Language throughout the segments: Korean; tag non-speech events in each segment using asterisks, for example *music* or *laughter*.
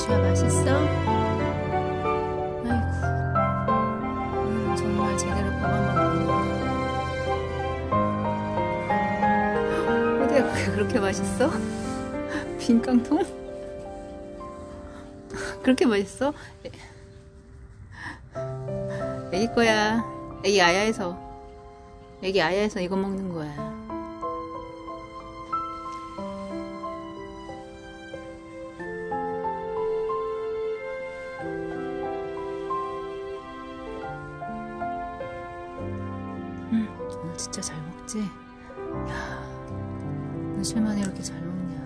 대추야 맛있어? 아이고 오늘은 정말 제대로 밥안 먹고 어디가 그게 그렇게 맛있어? 빈 깡통? 그렇게 맛있어? 애- 애기 거야 애기 아야에서 애기 아야에서 이거 먹는 거야 진짜 잘 먹지? 야, 며칠 만에 이렇게 잘 먹냐?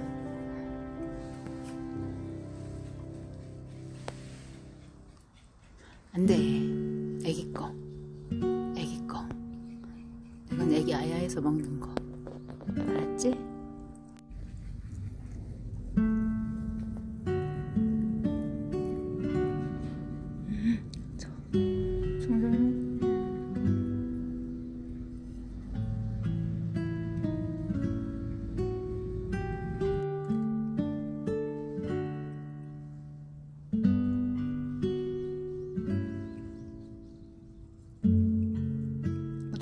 안 돼. 애기 거. 애기 거. 이건 애기 아야에서 먹는 거.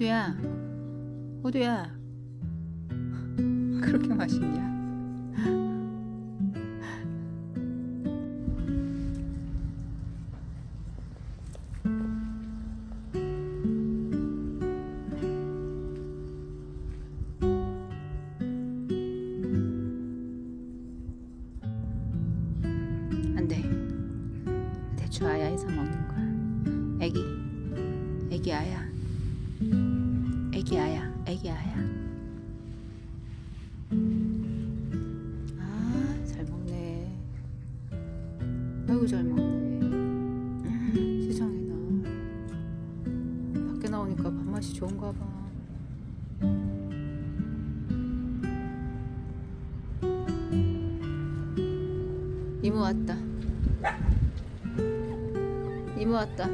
호두야, 호두야, *laughs* 그렇게 맛있냐? 안 돼. 대추 아야에서 먹는 거야. 애기, 애기 아야. 애기 아야, 애기 아야. 아, 잘 먹네. 아이고, 잘 먹네. 음, 세상에 나. 밖에 나오니까 밥맛이 좋은가 봐. 이모 왔다. 이모 왔다.